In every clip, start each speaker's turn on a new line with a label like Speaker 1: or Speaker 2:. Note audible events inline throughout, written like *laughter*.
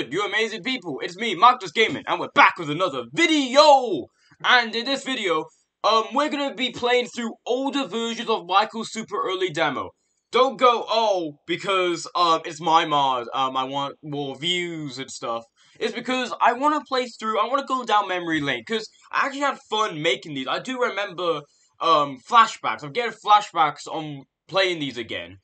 Speaker 1: Good, you amazing people? It's me, Marcus Gaming, and we're back with another video! And in this video, um, we're gonna be playing through older versions of Michael's Super Early Demo. Don't go, oh, because, um, it's my mod, um, I want more views and stuff. It's because I want to play through, I want to go down memory lane, because I actually had fun making these. I do remember, um, flashbacks. I'm getting flashbacks on playing these again.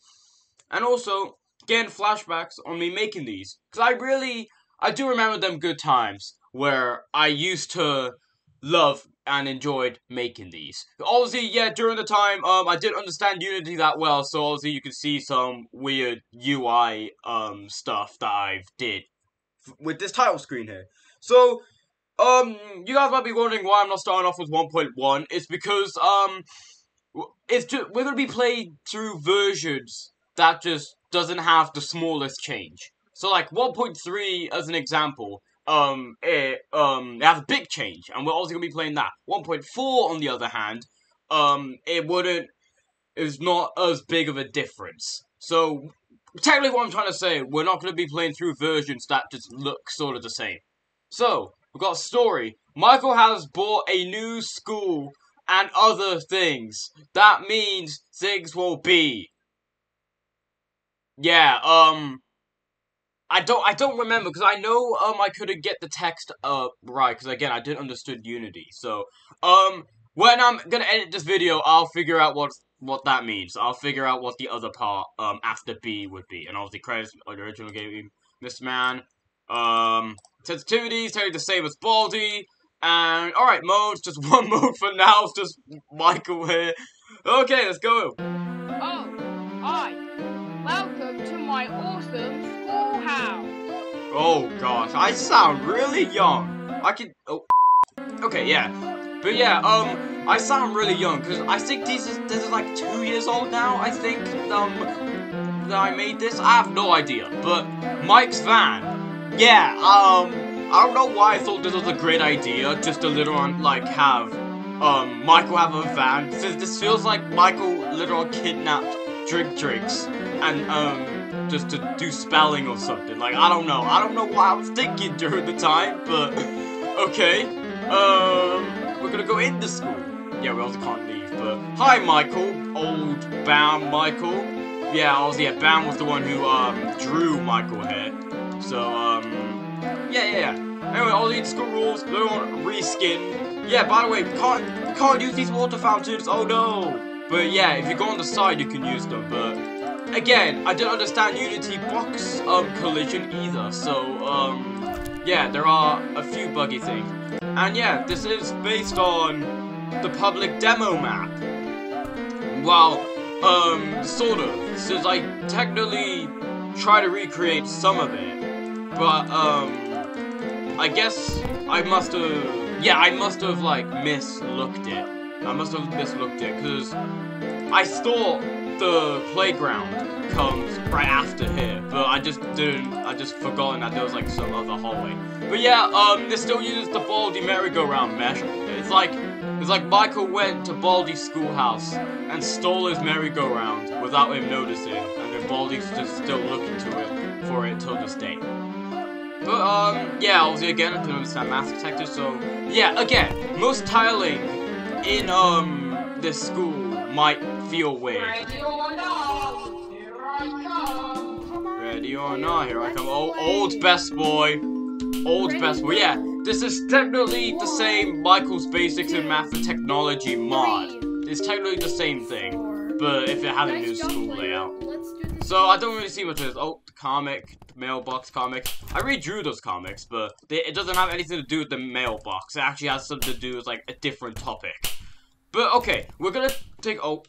Speaker 1: And also, getting flashbacks on me making these. Because I really, I do remember them good times where I used to love and enjoyed making these. Obviously, yeah, during the time, um, I didn't understand Unity that well, so obviously you can see some weird UI, um, stuff that I've did with this title screen here. So, um, you guys might be wondering why I'm not starting off with 1.1. It's because, um, it's just, we're gonna be playing through versions that just doesn't have the smallest change. So like 1.3 as an example, um, it, um, it has a big change, and we're also gonna be playing that. 1.4 on the other hand, um, it wouldn't, is not as big of a difference. So, technically what I'm trying to say, we're not gonna be playing through versions that just look sort of the same. So, we've got a story. Michael has bought a new school and other things. That means things will be yeah, um I don't I don't remember because I know um I couldn't get the text uh right because again I didn't understood Unity. So, um when I'm going to edit this video, I'll figure out what what that means. I'll figure out what the other part um after B would be. And obviously credits on the original game Mystman. Um sensitivities technically the same as Baldi. And alright, modes, just *laughs* one mode for now, it's just Michael here. Okay, let's go.
Speaker 2: Oh, hi. Welcome to my awesome
Speaker 1: Oh gosh, I sound really young. I can. Oh. Okay, yeah. But yeah, um, I sound really young because I think this is this is like two years old now. I think um that I made this. I have no idea. But Mike's van. Yeah. Um, I don't know why I thought this was a great idea. Just to literally like have um Michael have a van. Since this feels like Michael literally kidnapped Drink Drinks and um just to do spelling or something. Like I don't know. I don't know what I was thinking during the time, but *laughs* okay. Um we're gonna go into school. Yeah, we also can't leave, but hi Michael, old Bam Michael. Yeah, I was yeah, Bam was the one who um drew Michael here. So um yeah yeah yeah. Anyway, all these school rules, blue on reskin. Yeah, by the way, can't can't use these water fountains. Oh no. But yeah, if you go on the side, you can use them. But again, I don't understand Unity box um, collision either. So um, yeah, there are a few buggy things. And yeah, this is based on the public demo map. Well, um, sort of. Since I technically try to recreate some of it, but um, I guess I must have. Yeah, I must have like mislooked it. I must have mislooked it, because I thought the playground comes right after here, but I just didn't, I just forgotten that there was like some other hallway. But yeah, um, this still uses the Baldi merry-go-round mesh. It's like, it's like Michael went to Baldi's schoolhouse and stole his merry-go-round without him noticing, and then Baldi's just still looking to it for it till this day. But, um, yeah, obviously, again, I didn't understand math detector, so, yeah, again, most tiling in um the school might feel weird.
Speaker 2: Ready or not, here I come.
Speaker 1: Oh, old best boy. Old best boy. Yeah, this is technically the same Michael's Basics in Math and Technology mod. It's technically the same thing, but if it had a new school layout. So I don't really see much of this. Oh, comic, mailbox comic. I redrew those comics, but they, it doesn't have anything to do with the mailbox. It actually has something to do with like a different topic. But okay, we're gonna take. Oh,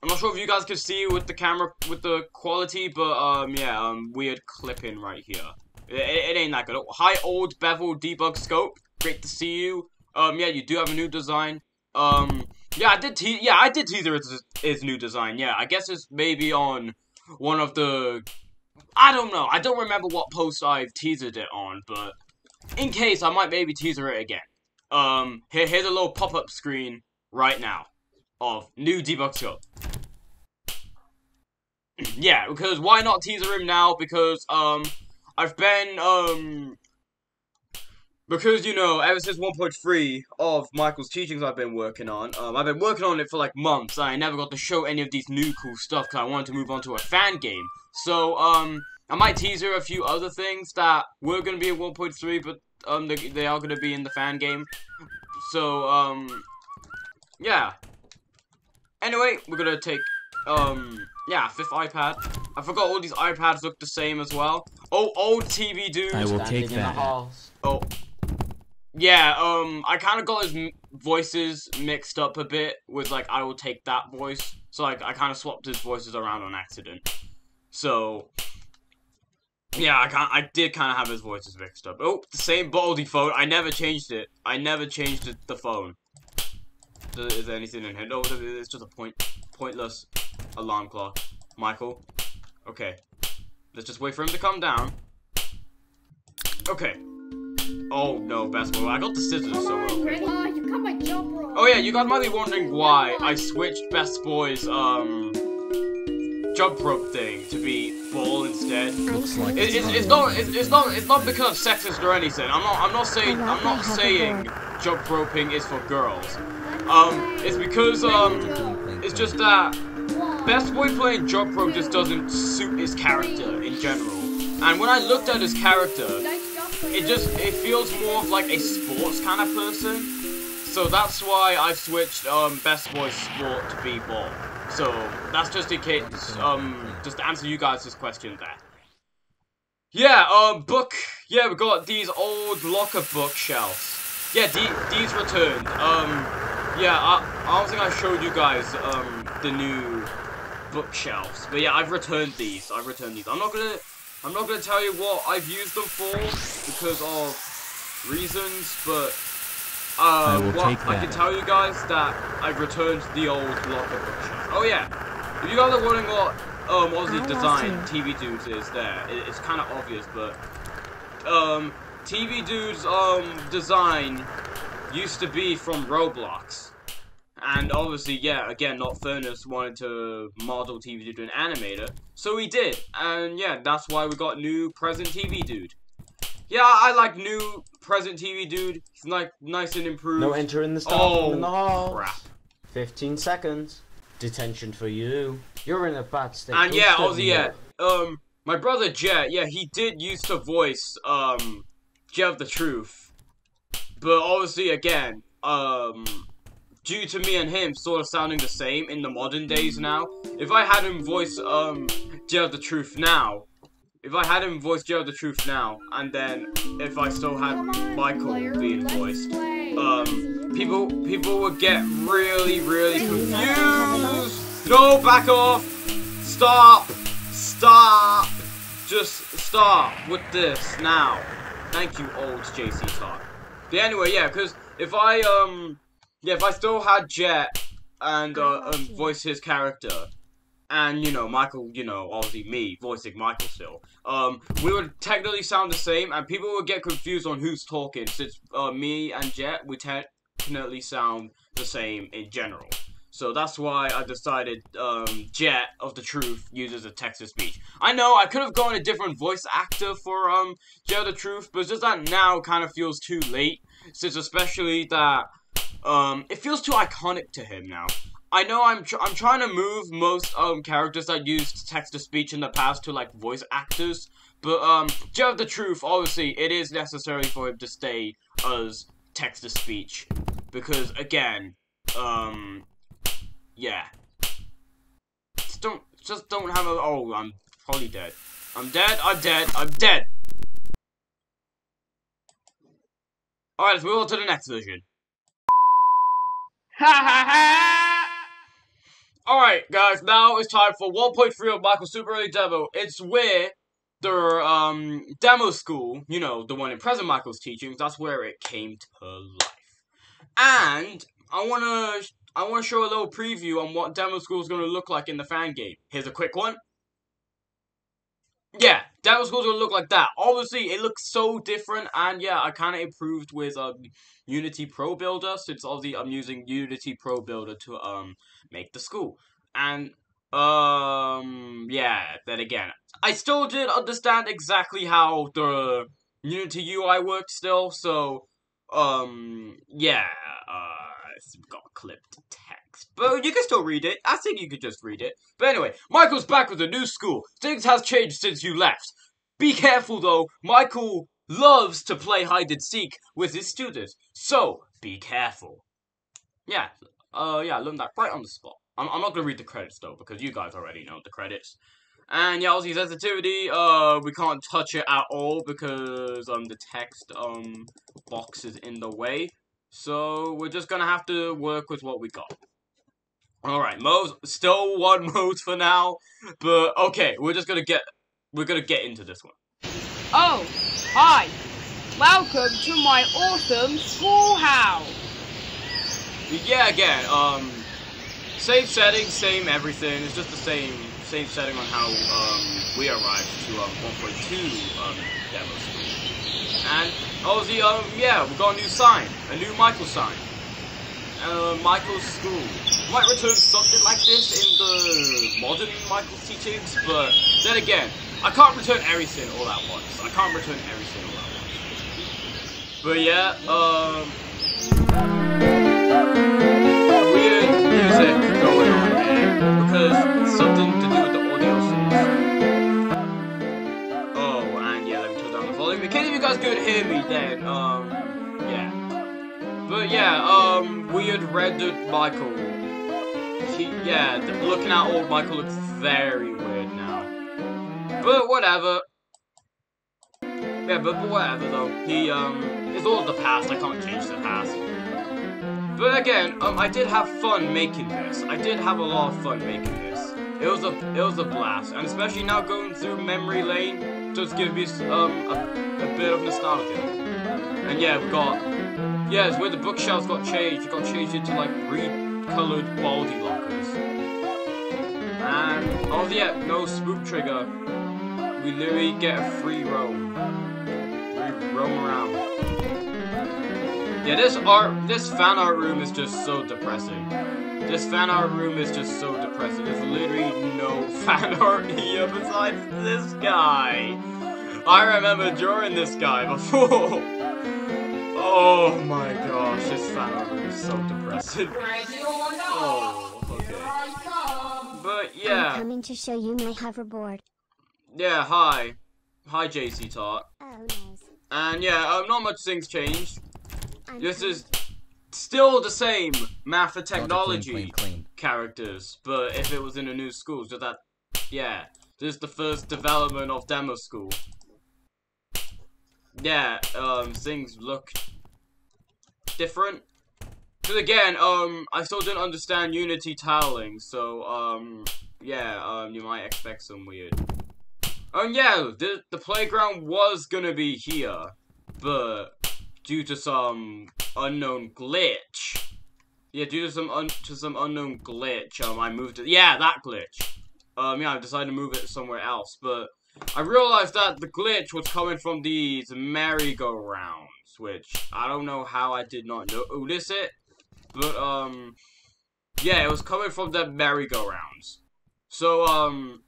Speaker 1: I'm not sure if you guys can see with the camera with the quality, but um yeah, um weird clipping right here. It, it, it ain't that good. Hi, old bevel debug scope. Great to see you. Um yeah, you do have a new design. Um yeah, I did te yeah I did teaser his, his new design. Yeah, I guess it's maybe on one of the I don't know. I don't remember what post I've teased it on, but in case, I might maybe teaser it again. Um, here, here's a little pop-up screen right now of new debug scope. *clears throat* yeah, because why not tease teaser him now? Because, um, I've been um because you know ever since 1.3 of Michael's teachings I've been working on. Um, I've been working on it for like months. I never got to show any of these new cool stuff because I wanted to move on to a fan game. So um, I might tease her a few other things that were gonna be in 1.3, but um, they, they are gonna be in the fan game. So um, yeah. Anyway, we're gonna take um yeah fifth iPad. I forgot all these iPads look the same as well. Oh, old TV dude.
Speaker 3: I will take
Speaker 4: Standing in the
Speaker 3: that.
Speaker 4: halls.
Speaker 1: Oh. Yeah, um, I kind of got his voices mixed up a bit with, like, I will take that voice. So, like, I kind of swapped his voices around on accident. So, yeah, I kind I did kind of have his voices mixed up. Oh, the same Baldi phone. I never changed it. I never changed it, the phone. Is is there anything in here? No, it's just a point, pointless alarm clock. Michael? Okay. Let's just wait for him to come down. Okay. Oh no, best boy. I got the scissors,
Speaker 2: Come
Speaker 1: so
Speaker 2: on,
Speaker 1: okay.
Speaker 2: Grandma, you got my jump rope.
Speaker 1: Oh yeah, you guys might be wondering why I switched Best Boy's um jump rope thing to be ball instead.
Speaker 3: Looks like
Speaker 1: It, it's, it's not it's, it's not it's not because of sexist or anything. I'm not I'm not saying I'm not saying jump roping is for girls. Um, it's because um it's just that Best Boy playing jump rope just doesn't suit his character in general. And when I looked at his character, it just it feels more of like a sports kind of person. So that's why I've switched um best boy sport to be ball. So that's just in case um just to answer you guys' question there. Yeah, um book yeah we got these old locker bookshelves. Yeah, the- these returned. Um yeah, I, I don't think I showed you guys um the new bookshelves. But yeah, I've returned these. I've returned these. I'm not gonna I'm not gonna tell you what I've used them for because of reasons, but
Speaker 3: I
Speaker 1: um,
Speaker 3: will
Speaker 1: what I can tell you guys that I've returned the old locker bookshelf. Oh yeah, if you guys are wondering what um Aussie
Speaker 5: I
Speaker 1: design TV Dudes is there, it, it's kind of obvious, but um TV Dudes um design used to be from Roblox. And obviously, yeah, again, not Furnace wanted to model TV Dude and animate it. So he did. And yeah, that's why we got new present TV Dude. Yeah, I like new present TV Dude. He's like nice and improved.
Speaker 4: No entering the staff
Speaker 1: Oh,
Speaker 4: in the halls.
Speaker 1: crap.
Speaker 4: 15 seconds. Detention for you. You're in a bad state.
Speaker 1: And yeah, also yeah, um, my brother Jet, yeah, he did used to voice um Jet of the Truth, but obviously again, um, due to me and him sort of sounding the same in the modern days now, if I had him voice um Jet the Truth now, if I had him voice of the Truth now, and then if I still had
Speaker 2: on,
Speaker 1: Michael being voiced, um, people people would get really really confused. No, back off! Stop! Stop! Just stop with this now. Thank you, old JC Tot. But anyway, yeah, because if I um, yeah, if I still had Jet and uh, um, voice his character, and you know Michael, you know obviously me voicing Michael still, um, we would technically sound the same, and people would get confused on who's talking. Since uh, me and Jet, we technically sound the same in general. So that's why I decided um, Jet of the Truth uses a text to speech. I know I could have gone a different voice actor for um, Jet of the Truth, but just that now kind of feels too late. Since especially that um, it feels too iconic to him now. I know I'm tr I'm trying to move most um characters that used text to speech in the past to like voice actors, but um Jet of the Truth obviously it is necessary for him to stay as text to speech because again um yeah just don't just don't have a oh I'm probably dead I'm dead I'm dead I'm dead Alright, let's move on to the next version.
Speaker 2: Ha ha ha!
Speaker 1: Alright, guys, now it's time for 1.3 of Michael Super Early Demo. It's where the um demo school, you know, the one in present Michael's teachings, that's where it came to life. And I wanna I wanna show a little preview on what demo school is gonna look like in the fan game. Here's a quick one. Yeah, demo school's gonna look like that. Obviously, it looks so different, and yeah, I kind of improved with um Unity Pro Builder since obviously I'm using Unity Pro Builder to um make the school. And um yeah, then again, I still didn't understand exactly how the Unity UI worked still, so, um, yeah, uh, it's got clipped text. But you can still read it. I think you could just read it. But anyway, Michael's back with a new school. Things has changed since you left. Be careful though, Michael loves to play hide and seek with his students, so be careful. Yeah, uh, yeah, I learned that right on the spot. I'm, I'm not gonna read the credits though, because you guys already know the credits. And yeah, Aussie sensitivity, uh, we can't touch it at all because, um, the text, um, box is in the way. So, we're just gonna have to work with what we got. Alright, modes, still one *laughs* mode for now, but okay, we're just gonna get, we're gonna get into this one.
Speaker 2: Oh, hi. Welcome to my awesome schoolhouse.
Speaker 1: Yeah, again, um, same setting, same everything, it's just the same same setting on how um, we arrived to um, 1.2 um, demo school. And oh, the um, yeah, we got a new sign, a new Michael sign. Uh, Michael's school. Might return something like this in the modern Michael's teachings, but then again, I can't return everything all at once. I can't return everything all at once. But yeah, um, weird music going on because something guys could hear me, then um, yeah. But yeah, um, weird rendered Michael. He, yeah, looking at old Michael looks very weird now. But whatever. Yeah, but, but whatever though. He um, it's all the past. I can't change the past. But again, um, I did have fun making this. I did have a lot of fun making this. It was a it was a blast, and especially now going through memory lane just gives me um a, a bit of nostalgia. And yeah, we've got yeah, it's where the bookshelves got changed. It got changed into like re-colored Baldi lockers. And oh yeah, no spook trigger. We literally get a free roam. We roam around. Yeah, this art, this fan art room is just so depressing. This fan art room is just so depressing. There's literally no *laughs* fan art here besides this guy. I remember drawing this guy before. *laughs* Oh my gosh, this fan art room is so depressing.
Speaker 2: Ready or not,
Speaker 1: Oh, okay.
Speaker 2: I come.
Speaker 1: But
Speaker 3: I'm coming to show you my hoverboard.
Speaker 1: yeah, hi. Hi, JC Tot.
Speaker 3: Oh, nice.
Speaker 1: And yeah, um, not much things changed.
Speaker 3: I'm
Speaker 1: This is still the same math and technology
Speaker 5: Clean, clean, clean.
Speaker 1: characters, but if it was in a new school, so that, yeah, this is the first development of demo school. Yeah, um, things look different. Cause again, um, I still didn't understand Unity tiling, so, um, yeah, um, you might expect some weird. Um, yeah, the, the playground was gonna be here, but due to some unknown glitch, yeah, due to some un to some unknown glitch, um, I moved it. Yeah, that glitch. Um, yeah, I decided to move it somewhere else, but I realized that the glitch was coming from these merry-go-rounds, which I don't know how I did not notice it, but um, yeah, it was coming from the merry-go-rounds. So um,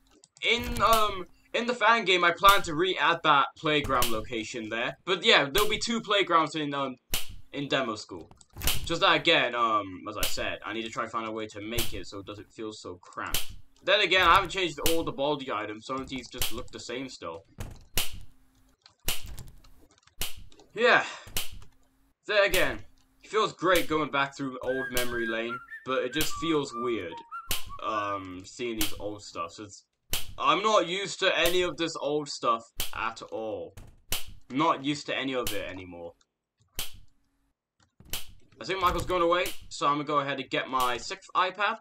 Speaker 1: in um. In the fan game, I plan to re-add that playground location there. But yeah, there'll be two playgrounds in um in demo school. Just that again, um, as I said, I need to try and find a way to make it so it doesn't feel so cramped. Then again, I haven't changed all the Baldi items, some of these just look the same still. Yeah. Then again, it feels great going back through old memory lane, but it just feels weird, um, seeing these old stuff. So I'm not used to any of this old stuff at all. Not used to any of it anymore. I think Michael's going away, so I'm gonna go ahead and get my sixth iPad.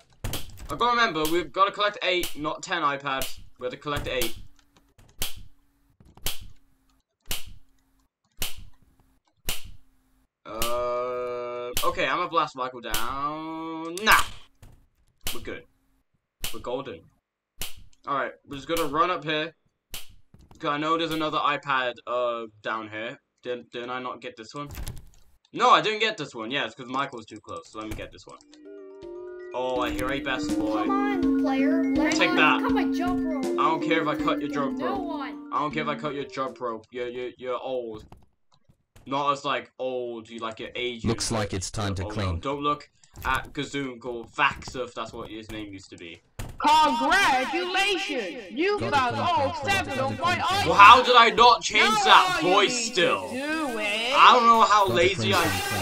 Speaker 1: I've got to remember, we've got to collect eight, not ten iPads. We have to collect eight. Uh, okay, I'm gonna blast Michael down. Nah, we're good. We're golden. All right, we're just gonna run up here. I know there's another iPad uh down here. Did didn't I not get this one? No, I didn't get this one. Yeah, it's because Michael was too close. So let me get this one. Oh, I hear a best boy.
Speaker 5: Come on, player. Let
Speaker 1: Take that.
Speaker 5: Cut my jump rope.
Speaker 1: I don't care if I cut your jump rope.
Speaker 5: No one.
Speaker 1: I don't care if I cut your jump rope. You're you're you're old. Not as like old, you like your age.
Speaker 6: Looks like it's time to clean.
Speaker 1: Don't look at Gazoon called Vaxif, that's what his name used to be.
Speaker 2: Congratulations! You
Speaker 6: Got
Speaker 2: found all
Speaker 6: got it,
Speaker 2: seven
Speaker 6: got
Speaker 2: of my
Speaker 6: got
Speaker 2: items!
Speaker 1: Well, how did I not change
Speaker 2: Now
Speaker 1: that voice still?
Speaker 2: do
Speaker 1: I don't know how lazy I.
Speaker 6: clean,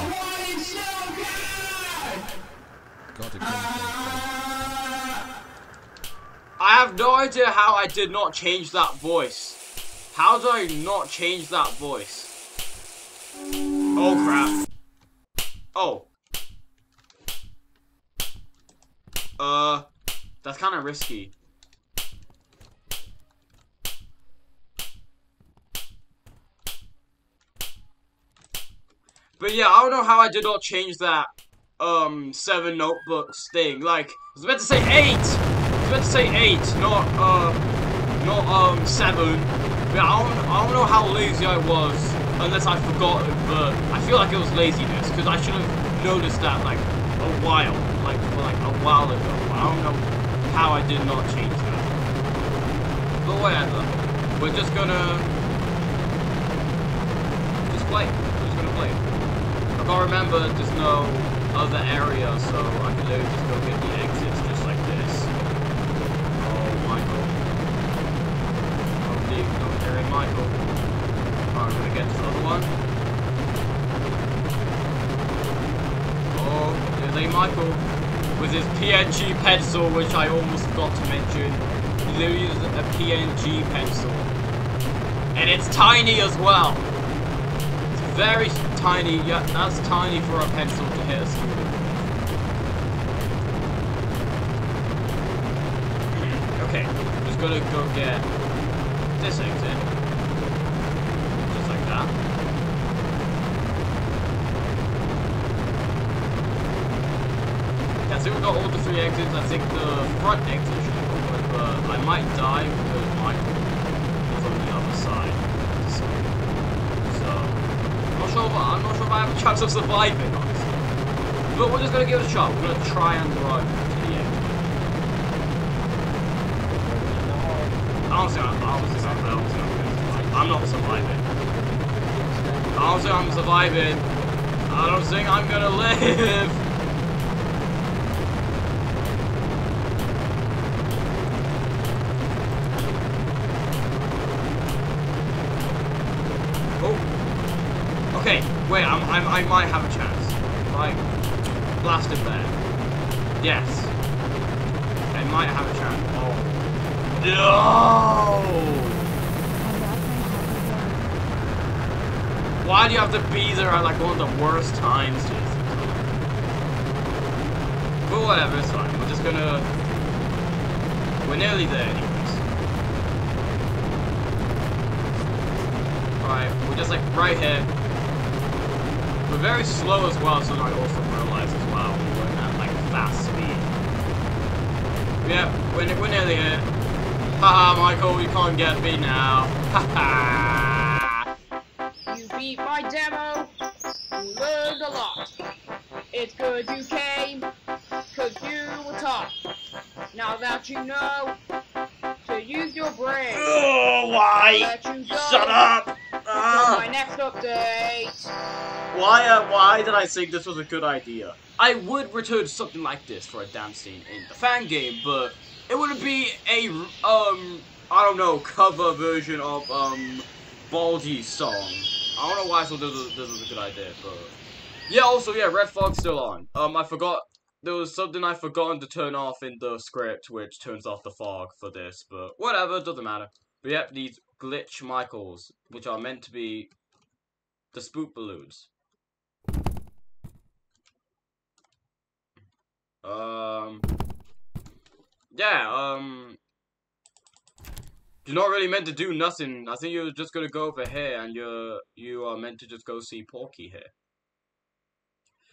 Speaker 1: I have no idea how I did not change that voice. How did I not change that voice? Oh crap. Oh. Uh, that's kind of risky. But yeah, I don't know how I did not change that um seven notebooks thing. Like, I was meant to say eight. I was meant to say eight, not uh, not um seven. But I don't, I don't know how lazy I was, unless I forgot it. But I feel like it was laziness because I should have noticed that like a while, like for like a while ago. I don't know how I did not change that. But whatever. We're just gonna just play. We're just gonna play. I can't remember, there's no other area, so I can literally just go get the exits just like this. Oh, Michael. Oh, Dave, Michael. Alright, we're gonna get this other one. Oh, Michael with his PNG pencil, which I almost forgot to mention. He uses a PNG pencil. And it's tiny as well. It's very tiny. Yeah, that's tiny for a pencil to hit a student. *clears throat* okay, just gonna go get this exit. Just like that. So we got all the three exits. I think the front exit should be open, but I might die because Michael is on the other side. So, I'm not sure if I'm not sure if I have a chance of surviving, honestly. But we're just gonna give it a shot. We're gonna try and run to the end. Honestly, I, honestly, I'm, honestly. I'm not surviving. Honestly, I'm surviving. I don't think I'm gonna *laughs* live. Oh. Okay, wait, I'm, I'm, I might have a chance. Like, Blast him there. Yes. I might have a chance. Oh. No! Why do you have to be there at like one of the worst times, Jason? But whatever, it's fine. We're just gonna... We're nearly there anyways. Alright, we're just like right here. We're very slow as well, so I also realize as well we're going at like fast speed. Yeah, we're, we're nearly here. Haha, Michael, you can't get me now. Haha.
Speaker 2: You beat my demo, you learned a lot. It's good you came, cause you were tough. Now that you know to use your brain,
Speaker 1: oh, why?
Speaker 2: let you go
Speaker 1: Shut up!
Speaker 2: to
Speaker 1: Ah.
Speaker 2: my next update.
Speaker 1: Why, uh, why did I think this was a good idea? I would return something like this for a dance scene in the fan game, but it wouldn't be a, um, I don't know, cover version of, um, Baldi's song. I don't know why I thought this was, this was a good idea, but... Yeah, also, yeah, Red Fog's still on. Um, I forgot, there was something I forgotten to turn off in the script, which turns off the fog for this, but whatever, doesn't matter. But yep, these glitch Michaels, which are meant to be the spook balloons. Um. Yeah, um. You're not really meant to do nothing. I think you're just gonna go over here and you're, you are meant to just go see Porky here.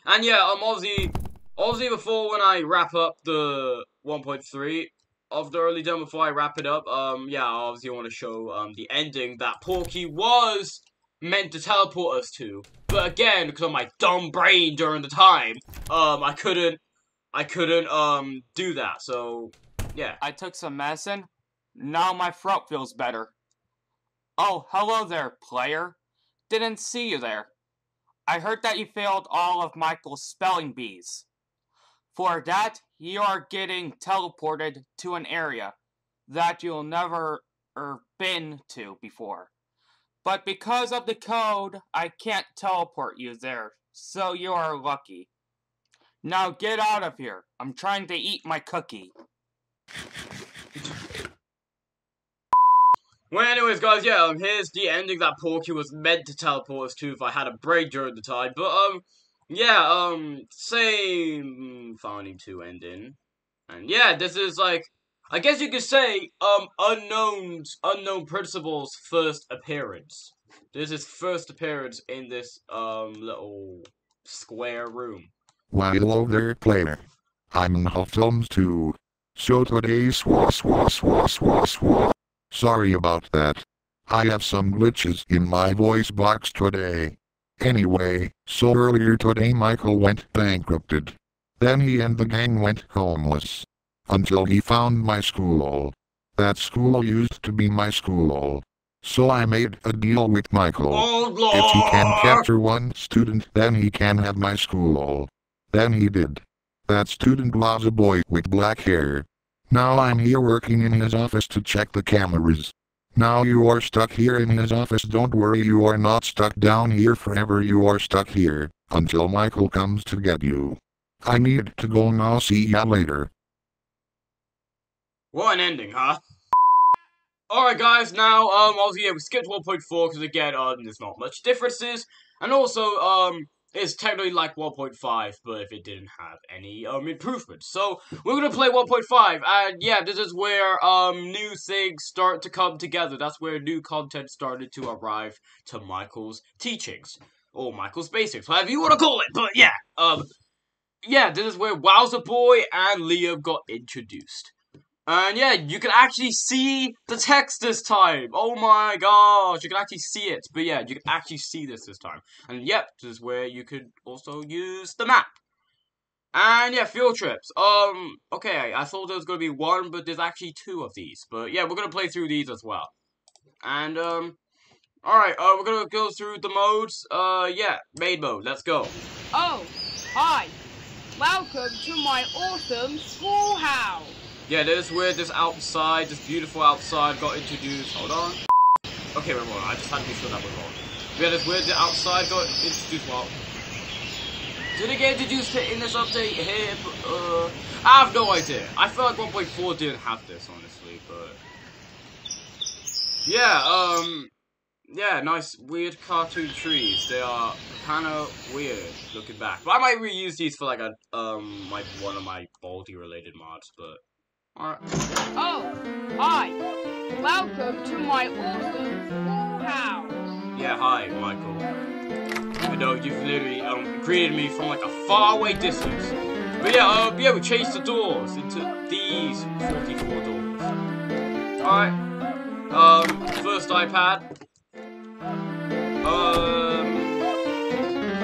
Speaker 1: And yeah, I'm um, obviously, obviously before when I wrap up the 1.3 of the early demo, before I wrap it up, um, yeah, I obviously want to show, um, the ending that Porky was meant to teleport us to. But again, because of my dumb brain during the time, um, I couldn't, I couldn't um do that. So yeah.
Speaker 7: I took some medicine. Now my throat feels better. Oh, hello there, player. Didn't see you there. I heard that you failed all of Michael's spelling bees. For that, you are getting teleported to an area that you'll never er, been to before. But because of the code, I can't teleport you there, so you are lucky. Now get out of here. I'm trying to eat my cookie.
Speaker 1: Well, anyways, guys, yeah, um, here's the ending that Porky was meant to teleport us to if I had a break during the time. But, um, yeah, um, same Founding 2 ending. And, yeah, this is, like, I guess you could say, um, Unknown's, Unknown Principle's first appearance. This is first appearance in this, um, little square room.
Speaker 8: Why hello there player. I'm Huffums too. So today swa swa swa swa swa. Sorry about that. I have some glitches in my voice box today. Anyway, so earlier today Michael went bankrupted. Then he and the gang went homeless. Until he found my school. That school used to be my school. So I made a deal with Michael.
Speaker 1: Oh,
Speaker 8: If he can capture one student, then he can have my school. Then he did. That student was a boy with black hair. Now I'm here working in his office to check the cameras. Now you are stuck here in his office. Don't worry, you are not stuck down here forever. You are stuck here until Michael comes to get you. I need to go now. See ya later.
Speaker 1: What an ending, huh? *laughs* Alright guys, now, um, obviously, yeah, we skipped 1.4, because again, um, there's not much differences, and also, um, it's technically like 1.5, but if it didn't have any, um, improvements. So, we're gonna play 1.5, and yeah, this is where, um, new things start to come together. That's where new content started to arrive to Michael's teachings. Or Michael's basics, whatever you wanna call it, but yeah, um, yeah, this is where Wowzer Boy and Liam got introduced. And yeah, you can actually see the text this time. Oh my gosh, you can actually see it. But yeah, you can actually see this this time. And yep, this is where you could also use the map. And yeah, field trips. Um, okay, I thought there was gonna be one, but there's actually two of these. But yeah, we're gonna play through these as well. And um, all right, uh, we're gonna go through the modes. Uh, yeah, main mode. Let's go.
Speaker 2: Oh, hi. Welcome to my awesome schoolhouse.
Speaker 1: Yeah, is where this outside, this beautiful outside got introduced. Hold on. Okay, wait, wait, I just had to be sure that was wrong. Yeah, this where the outside got introduced. Well, did it get introduced to, in this update here? Uh, I have no idea. I feel like 1.4 didn't have this, honestly, but yeah, um, yeah, nice weird cartoon trees. They are kind of weird looking back. But I might reuse these for like a um, like one of my Baldi related mods, but. Alright.
Speaker 2: Oh, hi. Welcome to my awesome schoolhouse.
Speaker 1: Yeah, hi, Michael. Even though you've literally um, created me from like a far away distance. But yeah, uh, yeah, we changed the doors into these 44 doors. Alright. Um, first iPad. Um,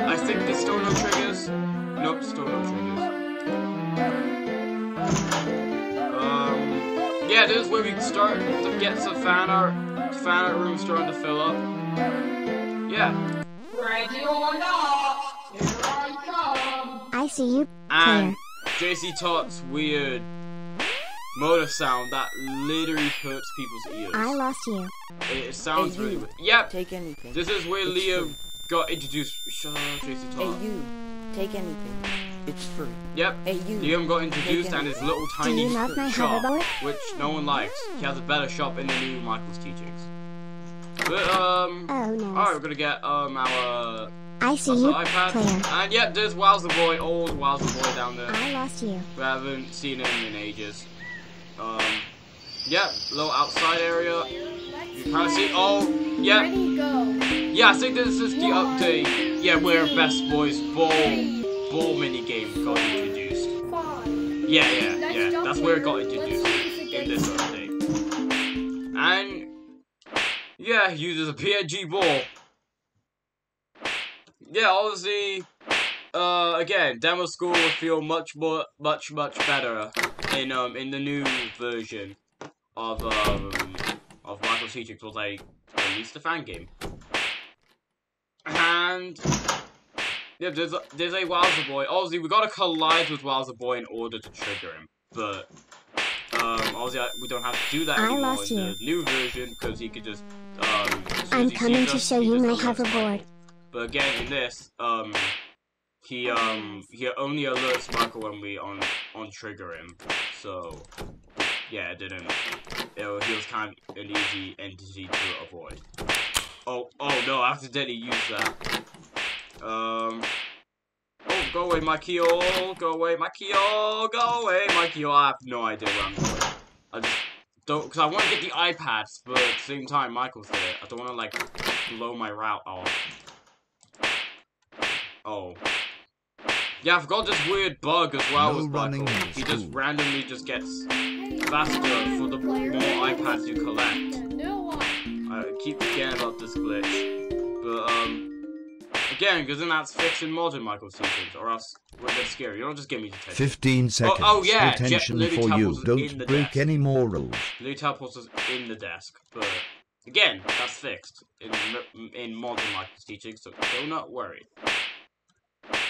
Speaker 1: I think there's still no triggers. Nope, still no triggers. Yeah, this is where we start to get some fan art. Fan art room starting to fill up. Yeah,
Speaker 2: Ready or not, here I come.
Speaker 3: I see you,
Speaker 1: and
Speaker 3: player.
Speaker 1: JC Tot's weird motor sound that literally hurts people's ears.
Speaker 3: I lost you.
Speaker 1: It, it sounds
Speaker 9: Hey,
Speaker 1: really. weird. Yep,
Speaker 9: Take anything.
Speaker 1: this is where
Speaker 9: It's
Speaker 1: Liam
Speaker 9: free.
Speaker 1: got introduced. Shut up, JC
Speaker 9: Hey
Speaker 1: Tot.
Speaker 9: you, take anything. It's free.
Speaker 1: Yep.
Speaker 9: Hey you.
Speaker 1: Liam got introduced
Speaker 9: Take
Speaker 1: and his little tiny
Speaker 3: you love my
Speaker 1: shop, which no one likes. He has a better shop in the new Michael's teachings. But um,
Speaker 3: Oh no.
Speaker 1: alright, we're gonna get um our
Speaker 3: I see
Speaker 1: also
Speaker 3: you,
Speaker 1: iPad,
Speaker 3: player.
Speaker 1: and yep, there's Wowzer Boy, old Wowzer Boy down there.
Speaker 3: I lost you.
Speaker 1: We haven't seen him in ages. Um, yeah, little outside area. You kind of see. Oh, yeah,
Speaker 5: Ready, go.
Speaker 1: yeah. I think this is the update. Yeah, where Best Boys Ball Ball mini game got introduced.
Speaker 5: Five.
Speaker 1: Yeah, yeah,
Speaker 5: Let's
Speaker 1: yeah. That's where it got introduced
Speaker 5: see if it
Speaker 1: in this update. And yeah, uses a PNG ball. Yeah, obviously, uh, again, demo school will feel much more, much, much better in um in the new version of um of Michael Teaching like at least a fan game. And yeah, there's a, there's a Wowzer Boy. Obviously, we gotta collide with Wowzer Boy in order to trigger him, but um, obviously we don't have to do that
Speaker 3: I
Speaker 1: anymore
Speaker 3: lost
Speaker 1: in the new version because he could just um. as soon as
Speaker 3: I'm coming to
Speaker 1: us,
Speaker 3: show you my hoverboard.
Speaker 1: But again, in this, um, he um he only alerts Michael when we on on trigger him. So yeah, it didn't. It, wa- he was kind of an easy entity to avoid. Oh oh no! I accidentally used that. Um. Oh, go away, Mikey-o! Go away, Mikey-o! Go away, Mikey-o! I have no idea where I'm going. I just don't, because I want to get the iPads, but at the same time, Michael's there. I don't want to, like, blow my route off. Oh. Yeah, I've got this weird bug as well
Speaker 6: No
Speaker 1: with
Speaker 6: running
Speaker 1: Michael.
Speaker 6: in
Speaker 1: He just randomly just gets faster for the more iPads you collect. I keep forgetting about this glitch. But, um, again, because then that's fixing modern Michael's teachings, or else we're a bit scary. You don't just give me detention.
Speaker 6: 15 seconds.
Speaker 1: oh, yeah, Jet
Speaker 6: Detention
Speaker 1: Lily
Speaker 6: for you. Don't break
Speaker 1: desk.
Speaker 6: any more rules.
Speaker 1: Blue teleports is in the desk, but again, that's fixed in in modern Michael's teaching, so do not worry.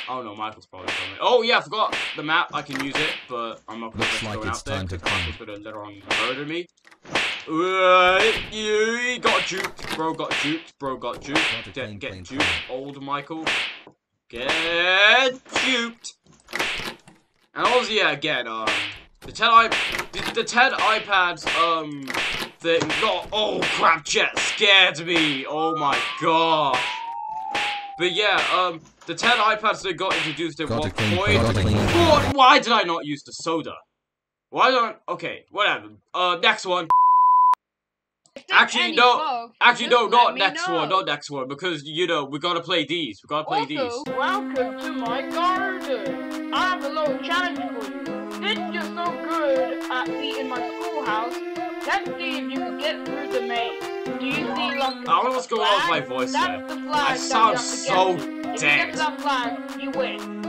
Speaker 1: Oh no, Michael's probably coming. Oh yeah, I forgot the map. I can use it, but I'm not gonna
Speaker 6: Looks
Speaker 1: risk
Speaker 6: like
Speaker 1: going
Speaker 6: it's
Speaker 1: out there
Speaker 6: time to
Speaker 1: 'cause Michael's gonna later on murder me. Uh, you got juked, bro. Got juked, bro. Got juked. Get, get juked, old Michael. Get juked. And also, yeah, again, um, the 10 i the, the 10 iPads, um, thing got, oh crap, Jet scared me, oh my god. But yeah, um, the 10 iPads that got introduced at
Speaker 6: Got
Speaker 1: one point,
Speaker 6: got to clean.
Speaker 1: what, why did I not use the soda? Why don't, okay, whatever, uh, next one. Actually, no,
Speaker 2: bugs,
Speaker 1: Actually, no, not next
Speaker 2: know.
Speaker 1: one, not next one, because, you know, we gotta play these, we gotta play these.
Speaker 2: Welcome to my garden. I have a little challenge for you. Since you're so good at beating my schoolhouse, let's see if you can get through the maze. Do you see like
Speaker 1: I don't know what's going on with my voice
Speaker 2: That's
Speaker 1: there.
Speaker 2: the flag
Speaker 1: I sound so
Speaker 2: to. If you get
Speaker 1: dead.
Speaker 2: that flag, you win.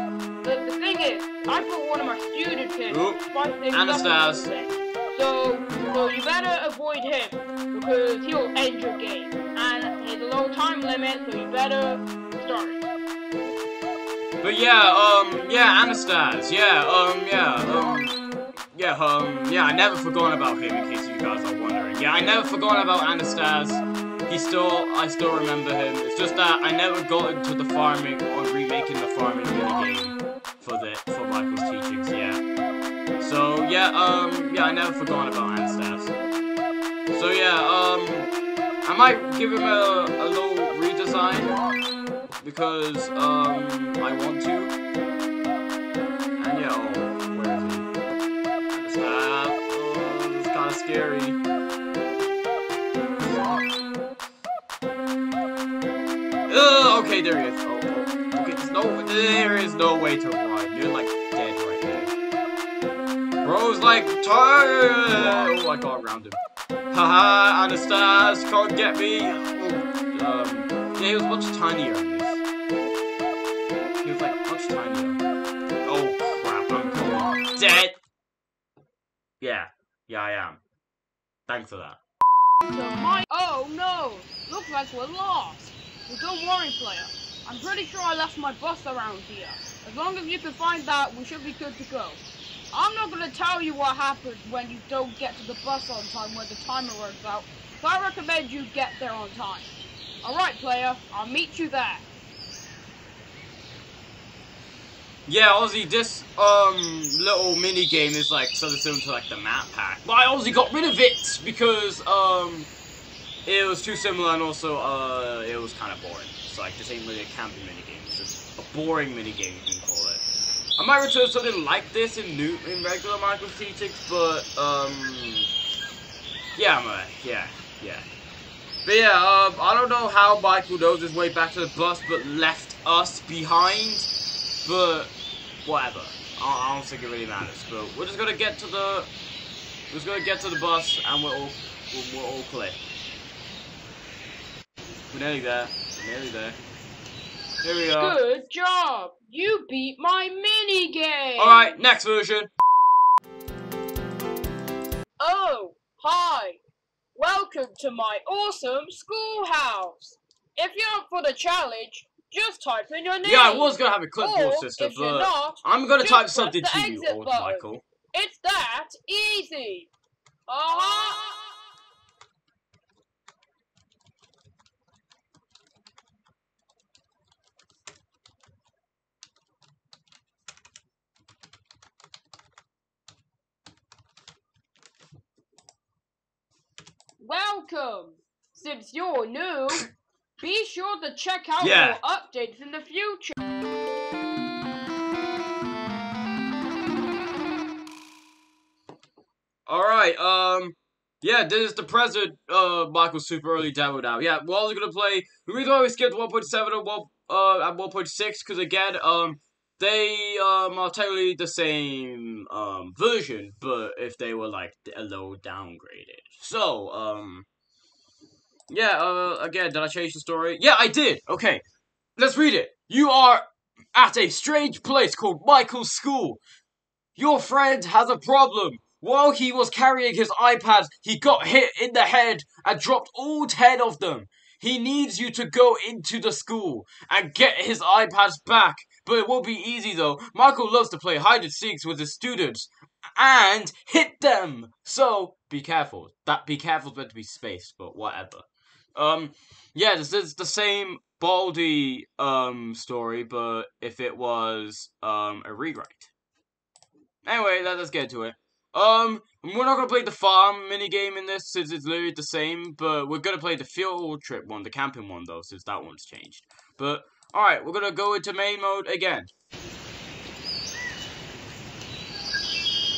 Speaker 2: The, the thing is, I put one of my students in
Speaker 1: Oop.
Speaker 2: fight things up So, so you better avoid him because he'll end your game. And there's a low time limit, so you better start.
Speaker 1: But yeah, um, yeah, Anastas, yeah, um, yeah, um, yeah, um, yeah, I never forgot about him, in case you guys are wondering. Yeah, I never forgot about Anastas. He still, I still remember him. It's just that I never got into the farming, or remaking the farming minigame for the, yeah, um, yeah, I never forgot about Anastas. So, yeah, um, I might give him a, a little redesign because um I want to. And yeah, oh, where is he? Stop. Oh, this is kind of scary. Uh, okay, there he is. Oh, okay, there's no, there is no way to run. You're like there. Bro's like tired. Oh, I got around him. Haha, Anastas, can't get me. Oh, um, yeah, he was much tinier in this. He was like much tinier. Oh crap, I'm going dead. Yeah, yeah, I am. Thanks for that.
Speaker 2: Oh no, looks like we're lost. But don't worry, player. I'm pretty sure I left my bus around here. As long as you can find that, we should be good to go. I'm not gonna tell you what happens when you don't get to the bus on time when the timer runs out. So I recommend you get there on time. Alright, player, I'll meet you there.
Speaker 1: Yeah, Ozzy, this um little mini game is like sort of similar to like the map pack. But I Ozzy got rid of it because um it was too similar and also uh it was kind of boring. It's like this ain't really a camping mini game. It's just a boring mini game you can call it. I might return something like this in new in regular Michael's teachings, but um yeah, I'm yeah, yeah. But yeah, um, I don't know how Michael knows his way back to the bus, but left us behind. But whatever. I, I don't think it really matters. But we're just gonna get to the, we're just gonna get to the bus, and we're all, we're, we're all clear. We're nearly there. We're nearly there. Here we are.
Speaker 2: Good job! You beat my mini game!
Speaker 1: Alright, next version.
Speaker 2: Oh, hi! Welcome to my awesome schoolhouse! If you're up for the challenge, just type in your name.
Speaker 1: Yeah, I was gonna have a clipboard system, but
Speaker 2: not,
Speaker 1: I'm gonna type something to you, old. Michael.
Speaker 2: It's that easy! Uh-huh! Welcome! Since you're new, be sure to check out
Speaker 1: Yeah.
Speaker 2: more updates in the future.
Speaker 1: Alright, um, yeah, this is the present, uh, Michael Super Early demo now. Yeah, we're also gonna play, the reason why we skipped 1.7 and 1, uh, and 1.6, because again, um, they, um, are technically the same, um, version, but if they were, like, a little downgraded. So, um, yeah, uh, again, did I change the story? Yeah, I did! Okay, let's read it. You are at a strange place called Michael's School. Your friend has a problem. While he was carrying his iPads, he got hit in the head and dropped all 10 of them. He needs you to go into the school and get his iPads back. But it won't be easy though. Michael loves to play hide and seeks with his students and hit them. So be careful. That be careful meant to be space, but whatever. Um, yeah, this is the same Baldi um story, but if it was um a rewrite. Anyway, let, let's get to it. Um, we're not gonna play the farm mini game in this since it's literally the same, but we're gonna play the field trip one, the camping one though, since that one's changed. But alright, we're gonna go into main mode again.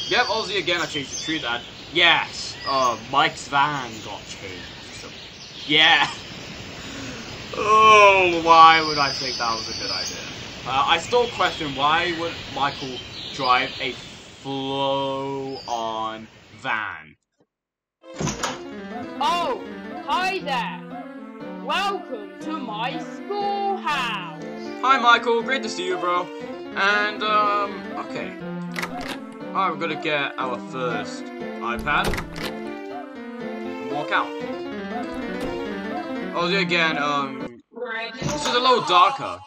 Speaker 1: Yep, Aussie again, I changed the tree that. Yes, uh, Mike's van got changed. So, yeah. Oh, why would I think that was a good idea? Uh, I still question why would Michael drive a flow-on van?
Speaker 2: Oh, hi there! Welcome to my schoolhouse!
Speaker 1: Hi, Michael. Great to see you, bro. And, um, okay. Alright, we're gonna get our first iPad. And walk out. Oh, yeah, again, um, this is a little darker.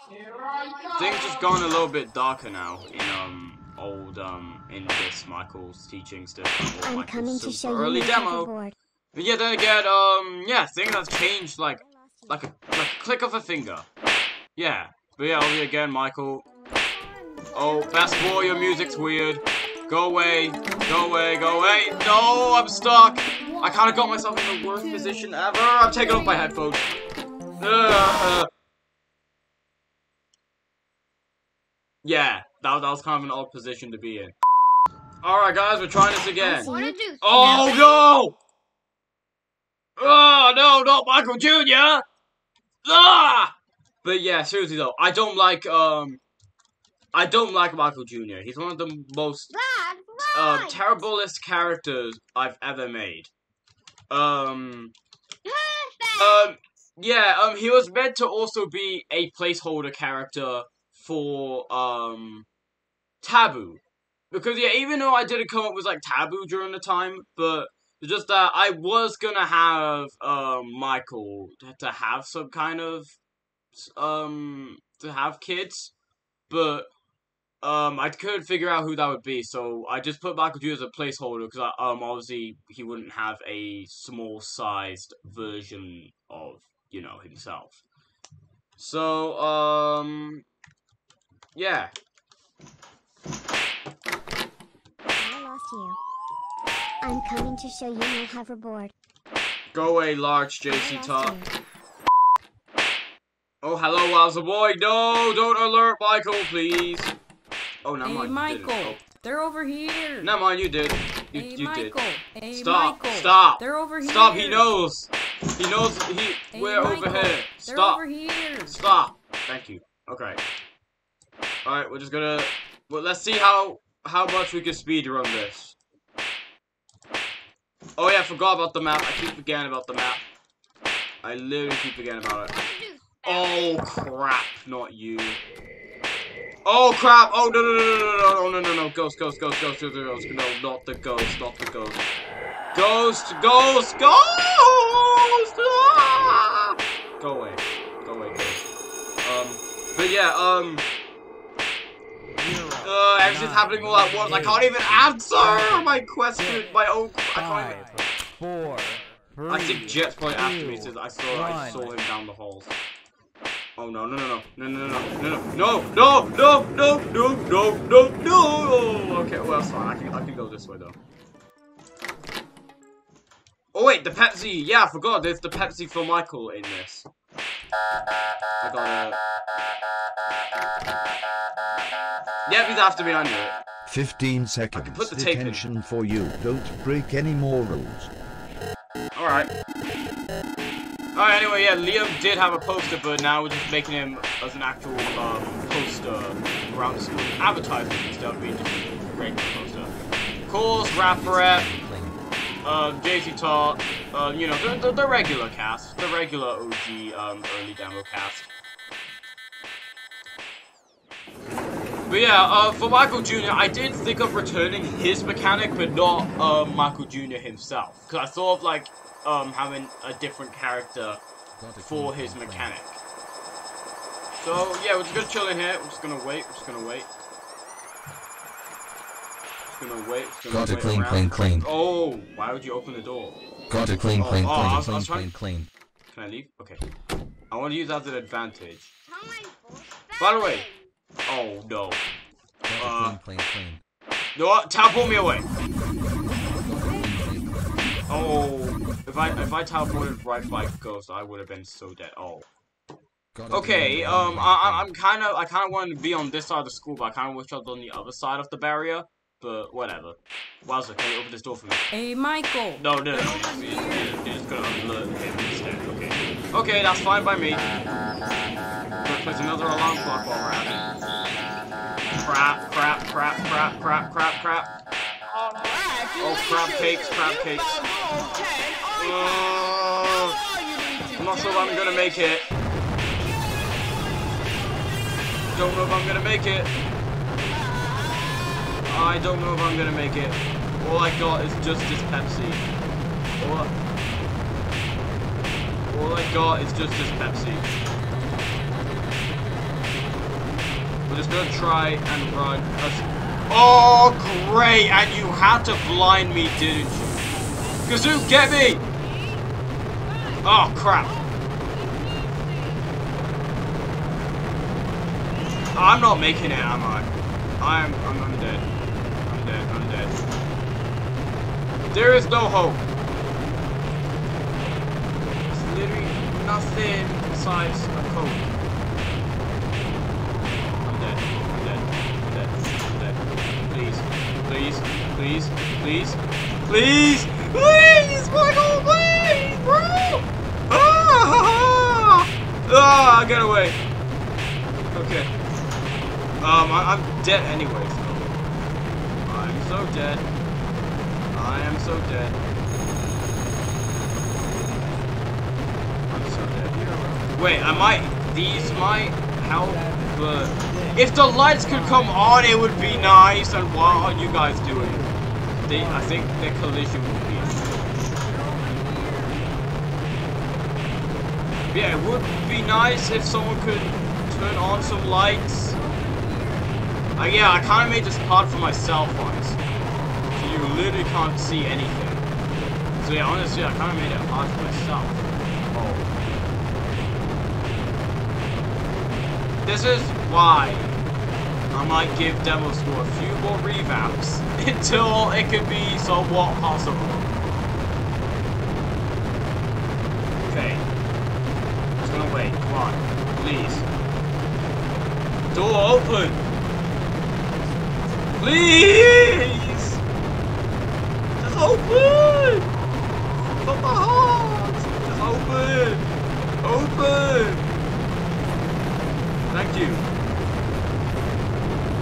Speaker 1: Things just gone a little bit darker now in, um, old, um, in this Michael's teaching stuff.
Speaker 3: I'm
Speaker 1: Michael's
Speaker 3: coming to show you
Speaker 1: early
Speaker 3: my
Speaker 1: demo.
Speaker 3: hoverboard.
Speaker 1: But yeah, then again, um, yeah, things have changed like, like a, like a click of a finger. Yeah, but yeah, only again, Michael. Oh, best boy, your music's weird. Go away, go away, go away. No, I'm stuck. I kind of got myself in the worst position ever. I'm taking off my headphones. Ugh. Yeah, that, that was kind of an odd position to be in. Alright, guys, we're trying this again.
Speaker 3: What did you
Speaker 1: Oh no! Oh no, not Michael Jr. Ah! But yeah, seriously though, I don't like um, I don't like Michael Jr. He's one of the most uh, terriblest characters I've ever made. Um, um, yeah, um, he was meant to also be a placeholder character for um, Taboo. Because yeah, even though I didn't come up with like Taboo during the time, but just that I was gonna have um Michael to have some kind of um to have kids, but um I couldn't figure out who that would be, so I just put Michael Jr. as a placeholder because um obviously he wouldn't have a small sized version of you know himself. So um yeah.
Speaker 3: I lost you. I'm coming to show you my hoverboard.
Speaker 1: Go away, large JC
Speaker 3: I
Speaker 1: top. Oh, hello, Wowza boy. No, don't alert Michael, please. Oh, never
Speaker 10: Hey,
Speaker 1: mind. you
Speaker 10: Michael.
Speaker 1: didn't.
Speaker 10: They're over here.
Speaker 1: Oh, never mind, you did. You,
Speaker 10: hey,
Speaker 1: you
Speaker 10: Michael.
Speaker 1: did.
Speaker 10: Hey,
Speaker 1: Stop.
Speaker 10: Michael.
Speaker 1: Stop.
Speaker 10: They're over here.
Speaker 1: Stop. He knows. He knows. He.
Speaker 10: Hey,
Speaker 1: we're over
Speaker 10: Michael.
Speaker 1: here.
Speaker 10: They're
Speaker 1: Stop.
Speaker 10: over here.
Speaker 1: Stop. Thank you. Okay. All right, we're just gonna. Well, let's see how how much we can speed run this. Oh yeah, I forgot about the map. I keep forgetting about the map. I literally keep forgetting about it. Oh crap, not you. Oh crap! Oh no no no no no no no no no ghost ghost ghost ghost ghost ghost no not the ghost not the ghost ghost ghost ghost ah! go away go away ghost um but yeah um uh, everything's happening all at once I can't even answer my question my own I can't even
Speaker 10: Four.
Speaker 1: I think Jet's probably after me since I saw I saw him down the halls. Oh no no no no no no no no no no no no no no no no Okay, well that's fine. I can I can go this way though. Oh wait, the Pepsi. Yeah, I forgot. There's the Pepsi for Michael in this. I got he's after me. I knew it.
Speaker 11: 15 seconds.
Speaker 1: I put the tape in.
Speaker 11: Detention for you. Don't break any more rules.
Speaker 1: Alright. Alright, anyway, yeah, Liam did have a poster, but now we're just making him as an actual um, poster around the school. Advertising instead of being just a regular poster. Of Course, Rapperette, uh, JC Tot, uh, you know, the, the, the regular cast. The regular OG um, early demo cast. But yeah, uh, for Michael Jr., I did think of returning his mechanic, but not uh, Michael Jr. himself. Because I thought of, like, um, having a different character for his mechanic. So, yeah, we're just gonna chill in here. We're just gonna wait. We're just gonna wait. Just gonna wait. Just gonna
Speaker 6: Got to
Speaker 1: wait
Speaker 6: clean,
Speaker 1: around.
Speaker 6: clean, clean.
Speaker 1: Oh, why would you open the door?
Speaker 6: Got to clean,
Speaker 1: Oh,
Speaker 6: clean,
Speaker 1: oh, I
Speaker 6: clean,
Speaker 1: was- I
Speaker 6: clean,
Speaker 1: was
Speaker 6: clean, clean.
Speaker 1: Can I leave? Okay. I want to use that as an advantage. By the way, oh no.
Speaker 6: Got
Speaker 1: Uh,
Speaker 6: to clean, clean, clean.
Speaker 1: No, what? teleport me away. Oh, if I if I teleported right by Ghost, I would have been so dead. Oh. Okay, um, I, I-
Speaker 6: clean.
Speaker 1: I'm kind of, I kind of wanted to be on this side of the school, but I kind of wish I was on the other side of the barrier. But whatever. Wowzer, can you open this door for me?
Speaker 2: Hey, Michael.
Speaker 1: No, no, no. You're, you're just gonna alert him instead. Okay. Okay, that's fine by me. Gonna place another alarm clock while we're at it. Crap, crap, crap, crap, crap, crap, crap. Oh, crab cakes, crab cakes. Uh, I'm not sure if I'm gonna make it. Don't know if I'm gonna make it. I don't know if I'm gonna make it. All I got is just this Pepsi. All I, got is just this Pepsi. We're just gonna try and run. Oh, great! And you had to blind me, didn't you? Kazoo, get me! Oh, crap. I'm not making it, am I? I'm, I'm, I'm dead. Dead, I'm dead. There is no hope. There's literally nothing besides a coat. I'm dead, I'm dead, I'm dead, I'm dead. Please, please, please, please, please, please, Michael, please, bro! Ah! *laughs* Ah, get away. Okay. Um, I, I'm dead anyway, so. Dead. I am so dead. I'm so dead. Wait, I might. These might help, but. If the lights could come on, it would be nice. And what are you guys doing? They, I think the collision would be. Yeah, it would be nice if someone could turn on some lights. Uh, yeah, I kind of made this hard for myself, honestly. Literally can't see anything. So yeah, honestly, I kind of made it hard for myself. Oh. This is why I might give Demo School a few more revamps *laughs* until it can be somewhat possible. Okay. Just gonna wait. Come on. Please. Door open! Please! Open! From my heart! Just open! Open! Thank you.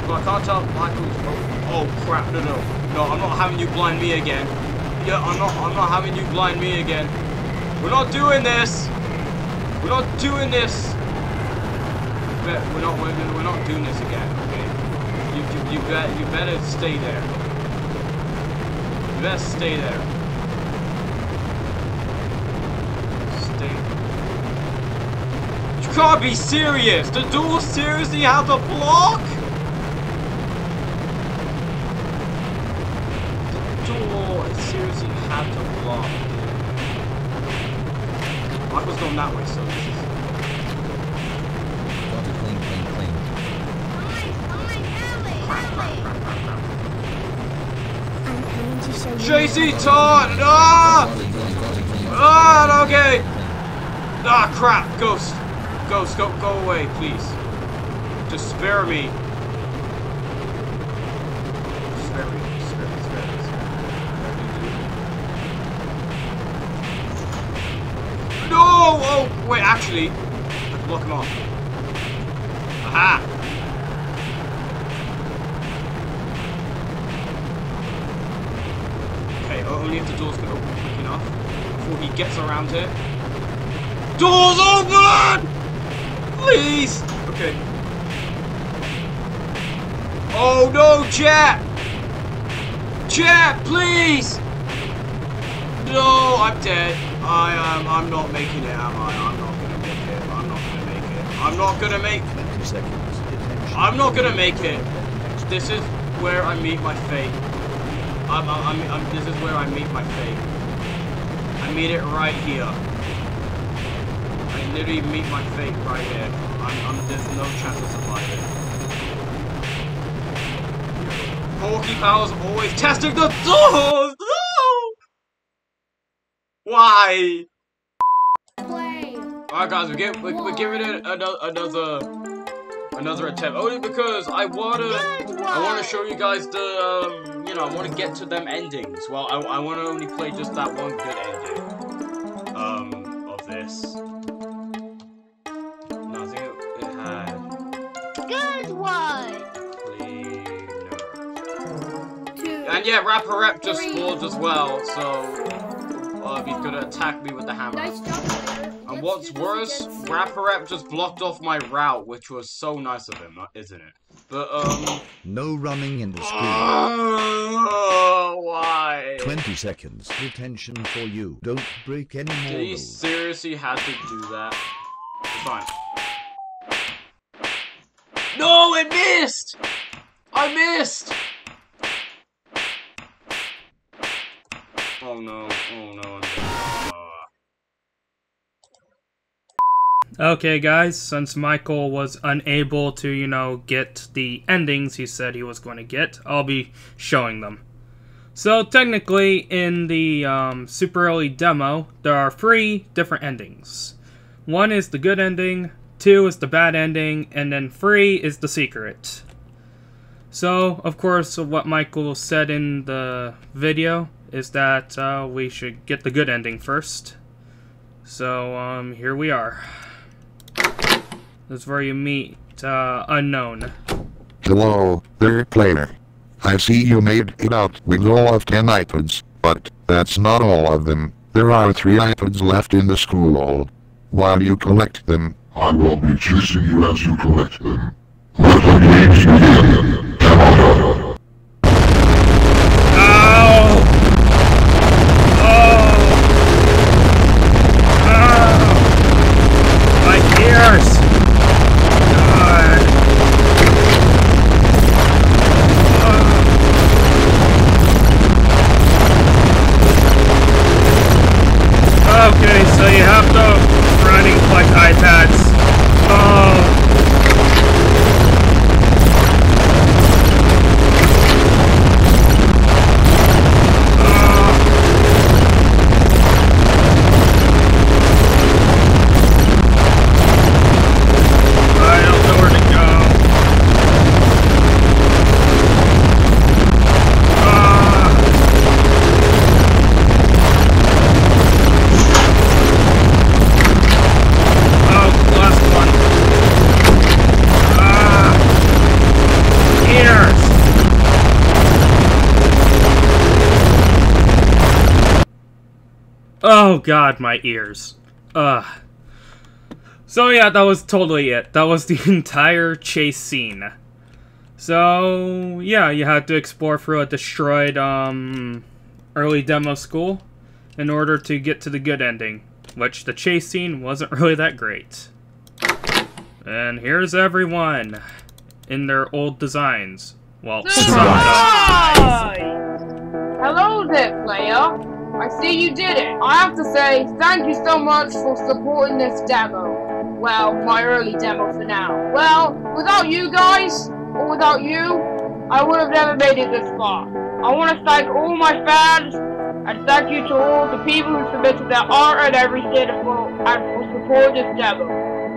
Speaker 1: But I can't tell Michael's oh, oh crap, no no. No, I'm not having you blind me again. Yeah, I'm not I'm not having you blind me again. We're not doing this! We're not doing this! we're not we're, we're not doing this again. Okay. You you you bet you better stay there. Better stay there. Stay. You can't be serious. The door seriously has a block. The door seriously had to block. was going that way, so this is.
Speaker 6: Got to clean, clean, clean.
Speaker 3: I'm coming to show you.
Speaker 1: JC Tot! Ah! Ah, okay! Ah, crap! Ghost! Ghost, go, go away, please. Just spare me, spare me, spare me. No! Oh, wait, actually, I can block him off. If the doors going to open quick enough before he gets around here. Doors open! Please! Okay. Oh no, chat! Chat, please! No, I'm dead. I am. I'm not making it, am I? I'm not gonna make it. I'm not gonna make it. I'm not gonna make.
Speaker 11: 20 seconds.
Speaker 1: I'm not gonna make it. This is where I meet my fate. I'm, I'm, I'm, I'm, this is where I meet my fate. I meet it right here. I literally meet my fate right here. I'm, I'm, there's no chance of surviving. Porky Powers always testing the doors! No! Why? Alright guys, we give, we, we're giving it another, another, another attempt. Only because I wanna, I wanna show you guys the, um, you know, I wanna get to them endings. Well, I, I wanna only play just that one good ending, um, of this. No, I think it, it had
Speaker 5: Good one.
Speaker 1: cleaner.
Speaker 5: Two.
Speaker 1: And yeah, Rappereptor
Speaker 5: Three.
Speaker 1: spawned as well, so, uh, he's gonna attack me with the hammer.
Speaker 5: Nice job.
Speaker 1: And what's worse,
Speaker 5: again soon.
Speaker 1: Just blocked off my route, which was so nice of him, isn't it? But, um...
Speaker 11: No running in the school.
Speaker 1: Oh, why?
Speaker 11: 20 seconds. Detention for you. Don't break any more
Speaker 1: Did he seriously had to do that? It's fine. No, it missed! I missed! Oh no, oh no. Uh,
Speaker 10: Okay, guys, since Michael was unable to, you know, get the endings he said he was going to get, I'll be showing them. So, technically, in the um, super early demo, there are three different endings. One is the good ending, two is the bad ending, and then three is the secret. So, of course, what Michael said in the video is that uh, we should get the good ending first. So, um, here we are. That's where you meet uh, Unknown.
Speaker 8: Hello, there, player. I see you made it out with all of 10 iPads, but that's not all of them. There are 3 iPads left in the school hall. While you collect them, I will be chasing you as you collect them. Let the games begin.
Speaker 10: Ow! Oh! Oh God, my ears. Ugh. So yeah, that was totally it. That was the *laughs* entire chase scene. So yeah, you had to explore through a destroyed um, early demo school in order to get to the good ending, which the chase scene wasn't *laughs* really that great. And here's everyone in their old designs. Well! *laughs*
Speaker 2: Hello there, player. I see you did it. I have to say, thank you so much for supporting this demo. Well, my early demo for now. Well, without you guys, or without you, I would have never made it this far. I want to thank all my fans, and thank you to all the people who submitted their art and everything for, and for supporting this demo.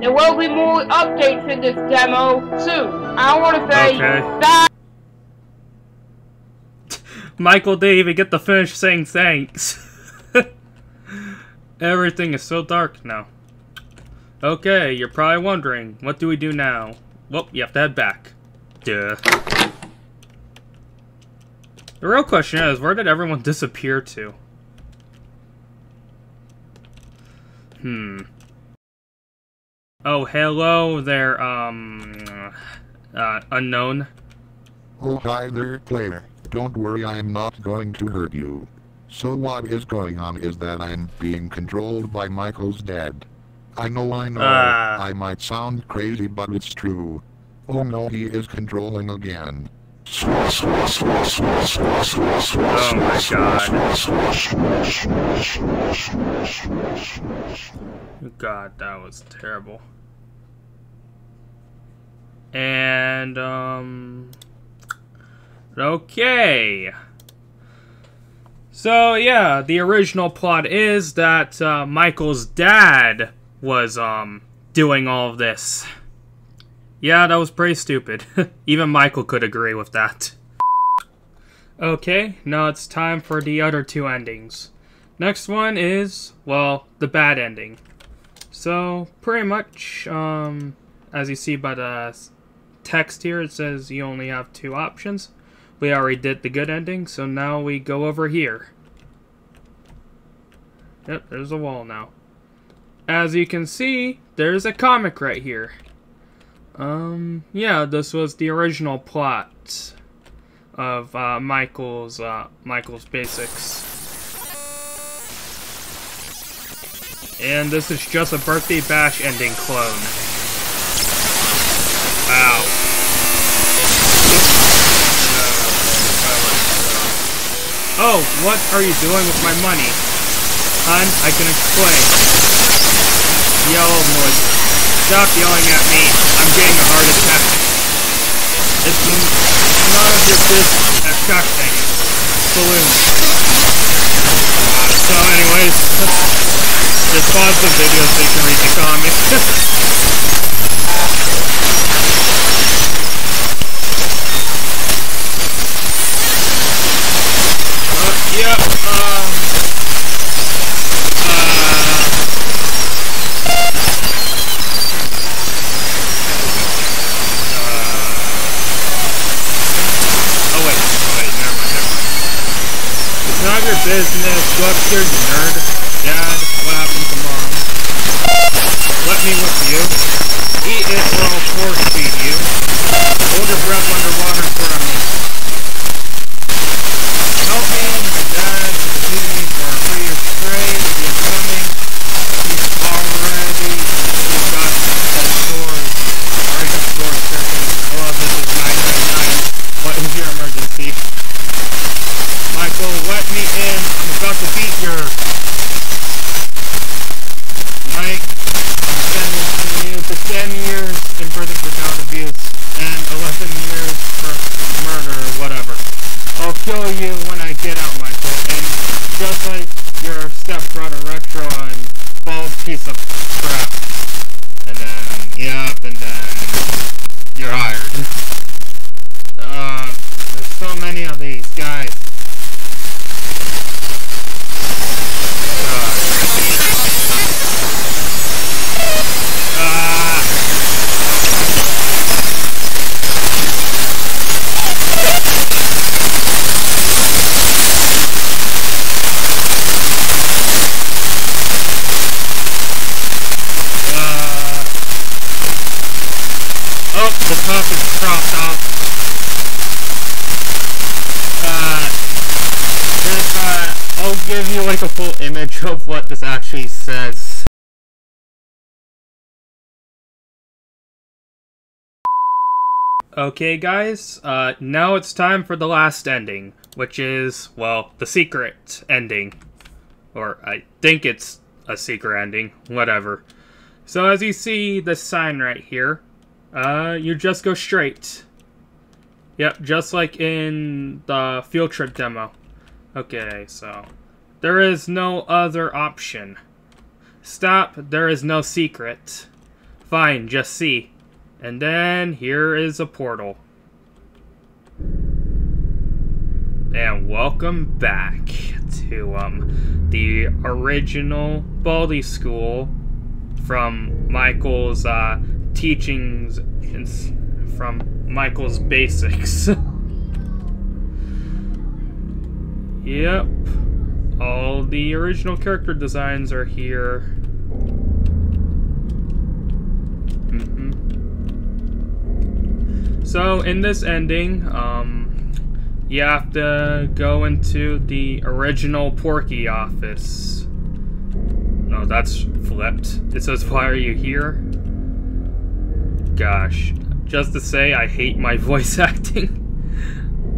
Speaker 2: There will be more updates in this demo soon. I want to say
Speaker 10: Okay. Michael didn't even get to finish saying thanks. *laughs* Everything is so dark now. Okay, you're probably wondering, what do we do now? Well, you have to head back. Duh. The real question is, where did everyone disappear to? Hmm. Oh, hello there, um... Uh, unknown.
Speaker 8: Oh hi there player, don't worry I'm not going to hurt you. So what is going on is that I'm being controlled by Michael's dad. I know I know,
Speaker 10: Ah.
Speaker 8: I might sound crazy but it's true. Oh no he is controlling again.
Speaker 10: Oh my god. God, that was terrible. And, um... Okay. So, yeah, the original plot is that uh, Michael's dad was, um, doing all of this. Yeah, that was pretty stupid. *laughs* Even Michael could agree with that. Okay, now it's time for the other two endings. Next one is, well, the bad ending. So, pretty much, um, as you see by the text here, it says you only have two options. We already did the good ending, so now we go over here. Yep, there's a wall now. As you can see, there's a comic right here. Um, yeah, this was the original plot of uh, Michael's uh, Michael's Basics. And this is just a birthday bash ending clone. Wow. Oh, what are you doing with my money? Hun, I can explain. Yellow noise. Stop yelling at me. I'm getting a heart attack. It's none of your business. Gosh dang it. Balloon. So anyways, *laughs* just pause the video so you can read the comic. *laughs* uh, yep, um... Oh wait, wait, never mind, never mind. It's none of your business. Go upstairs, you nerd. Dad, what happened tomorrow? Let me with you. Eat it or I'll force feed you. Hold your breath underwater for a minute. Help me, my dad has beaten me for three years straight. He is coming. He's already. He's got a sword. Already got sword checking. Hello, this is 999. What is your emergency? Michael, let me in. I'm about to beat your... Mike, I'm sentencing you to 10 years in prison for child abuse and 11 years for murder or whatever. I'll kill you when I get out, Michael. And just like your stepbrother Retro and bald piece of crap. And then, yep, and then you're hired. Uh, there's so many of these guys. Ah. Uh, top is cropped off. Uh, there's, uh, I'll give you like a full image of what this actually says. Okay, guys, uh, now it's time for the last ending, which is, well, the secret ending. Or, I think it's a secret ending, whatever. So, as you see the sign right here, uh, you just go straight. Yep, just like in the field trip demo. Okay, so, there is no other option. Stop, there is no secret. Fine, just see. And then here is a portal. And welcome back to um the original Baldi School from Michael's uh, teachings from Michael's basics. *laughs* yep. All the original character designs are here. So in this ending, um, you have to go into the original Porky office. No, that's flipped. It says, why are you here? Gosh, just to say I hate my *laughs* voice acting.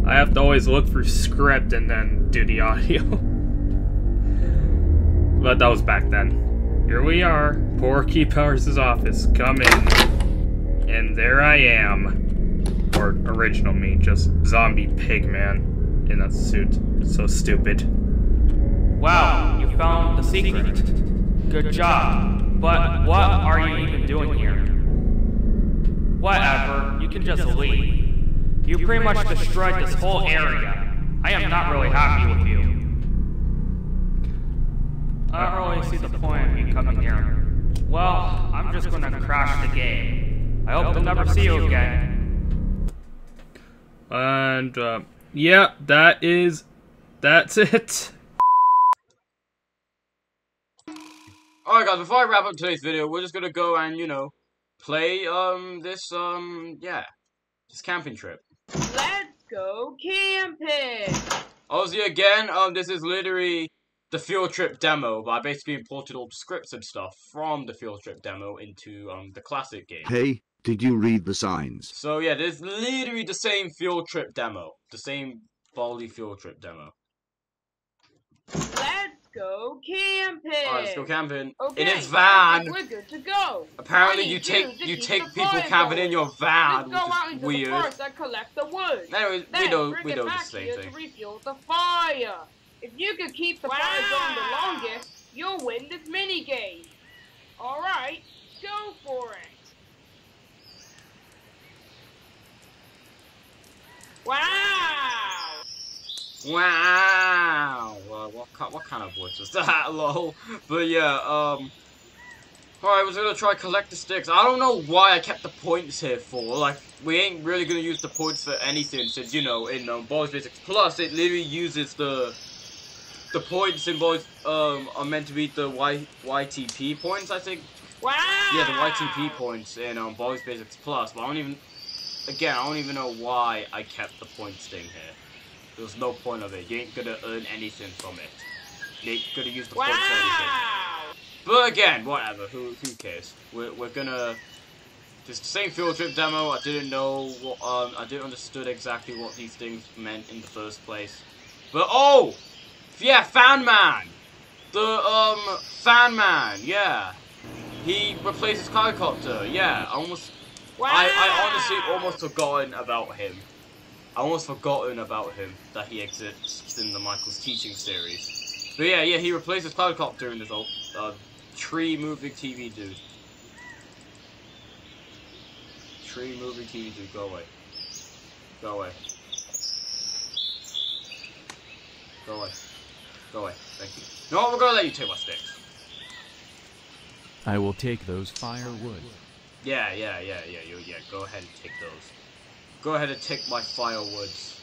Speaker 10: I have to always look for script and then do the audio. *laughs* but that was back then. Here we are, Porky Powers' office. Come in. And there I am or original me, just zombie pig man in a suit. So stupid.
Speaker 12: Wow, you found the secret. Good job. But what are you even doing here? Whatever, you can just leave. You pretty much destroyed this whole area. I am not really happy with you. I don't really see the point of you coming here. Well, I'm just gonna crash the game. I hope to never see you again.
Speaker 10: And, uh, yeah, that is, that's *laughs* it.
Speaker 1: Alright guys, before I wrap up today's video, we're just gonna go and, you know, play, um, this, um, yeah, this camping trip.
Speaker 2: Let's go camping!
Speaker 1: Obviously, again, um, this is literally the field trip demo, but I basically imported all the scripts and stuff from the field trip demo into, um, the classic game.
Speaker 11: Hey, did you read the signs?
Speaker 1: So yeah, there's literally the same field trip demo. The same Baldi field trip demo.
Speaker 2: Let's go camping!
Speaker 1: Alright, let's go camping.
Speaker 2: Okay,
Speaker 1: in its van!
Speaker 2: We're good to go.
Speaker 1: Apparently you take you take people camping in your van,
Speaker 2: Let's go out into
Speaker 1: weird.
Speaker 2: the forest and collect the wood.
Speaker 1: Anyways, we know we know the same thing.
Speaker 2: to refuel the fire. If you can keep the fire going the longest, you'll win this mini game. All right, go for it. Wow!
Speaker 1: Wow! Well, what kind, what kind of voice was *laughs* that? Lol. But yeah, um. Alright, we're gonna try collect the sticks. I don't know why I kept the points here for. Like, we ain't really gonna use the points for anything since, you know, in um, Baldi's Basics Plus, it literally uses the the points in Baldi's, um, are meant to be the y YTP points, I think.
Speaker 2: Wow!
Speaker 1: Yeah, the YTP points in um, Baldi's Basics Plus, but I don't even, again, I don't even know why I kept the points thing here. There was no point of it. You ain't gonna earn anything from it. You ain't gonna use the points for anything.
Speaker 2: Wow!
Speaker 1: But again, whatever. Who who cares? We're we're gonna. This same field trip demo. I didn't know what. Um, I didn't understood exactly what these things meant in the first place. But oh, yeah, fan man. The um fan man. Yeah, he replaces Cloudy Copter. Yeah, I almost. I I honestly almost forgotten about him. I almost forgotten about him that he exists in the Michael's teaching series. But yeah, yeah, he replaces Cloudy Copter in this old uh, tree moving TV dude. Tree moving TV dude, go away. Go away. Go away. Go away. Thank you. No, we're gonna let you take my sticks.
Speaker 13: I will take those firewood.
Speaker 1: Yeah, yeah, yeah, yeah, you, yeah. Go ahead and take those. Go ahead and take my firewoods.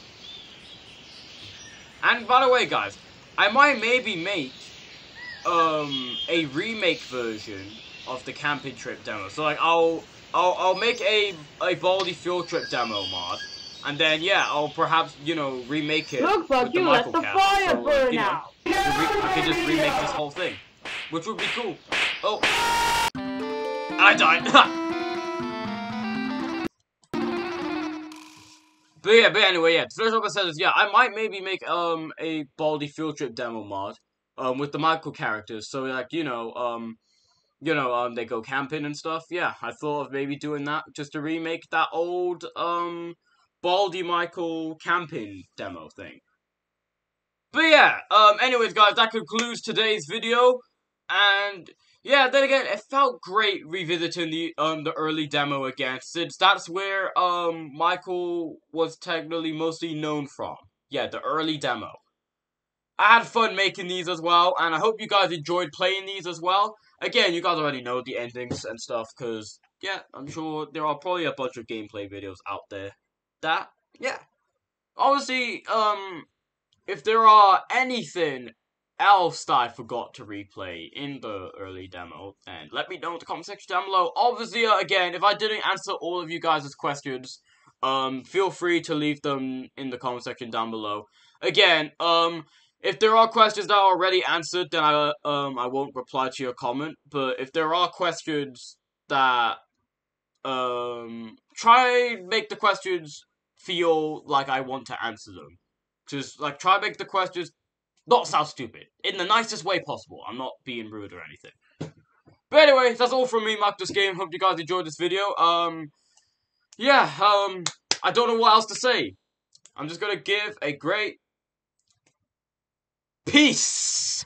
Speaker 1: And by the way, guys, I might maybe make um a remake version of the camping trip demo. So like I'll I'll I'll make a a Baldi field trip demo mod. And then yeah, I'll perhaps you know remake it. With the
Speaker 2: you let the fire
Speaker 1: So,
Speaker 2: burn
Speaker 1: you know,
Speaker 2: out.
Speaker 1: I could, re- I could just remake this whole thing, which would be cool. Oh, I died. *laughs* But yeah, but anyway, yeah. First what I said is, yeah, I might maybe make um a Baldi field trip demo mod, um with the Michael characters. So like you know um, you know um they go camping and stuff. Yeah, I thought of maybe doing that just to remake that old um Baldi Michael camping demo thing. But yeah, um, anyways, guys, that concludes today's video, and yeah, then again, it felt great revisiting the um the early demo again, since that's where um Michael was technically mostly known from. Yeah, the early demo. I had fun making these as well, and I hope you guys enjoyed playing these as well. Again, you guys already know the endings and stuff, cause yeah, I'm sure there are probably a bunch of gameplay videos out there. That yeah, obviously, um, if there are anything else I forgot to replay in the early demo, then let me know in the comment section down below. Obviously, uh, again, if I didn't answer all of you guys' questions, um, feel free to leave them in the comment section down below. Again, um, if there are questions that are already answered, then I um I won't reply to your comment. But if there are questions that um try make the questions feel like I want to answer them. Just like try make the questions not sound stupid in the nicest way possible. I'm not being rude or anything. But anyway, that's all from me, Mark this game. Hope you guys enjoyed this video. Um, yeah. Um, I don't know what else to say. I'm just gonna give a great peace.